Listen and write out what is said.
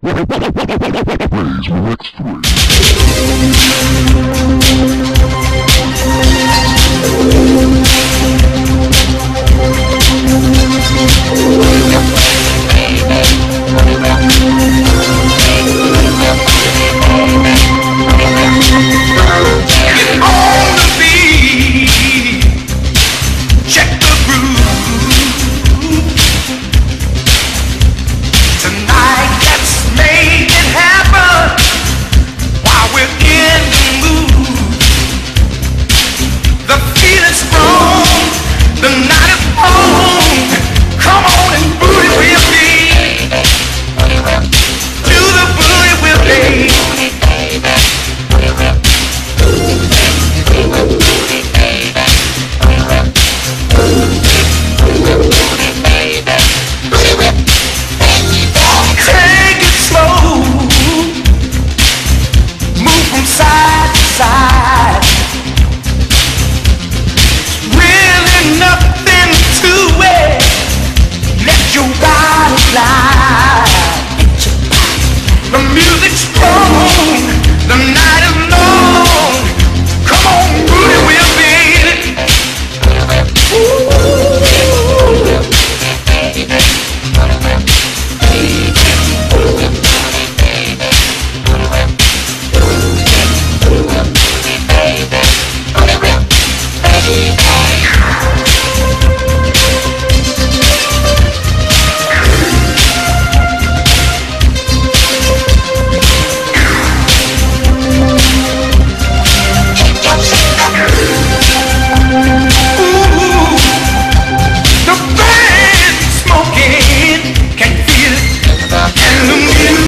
Raise Remix 3. Thank you gotta fly. The music's strong.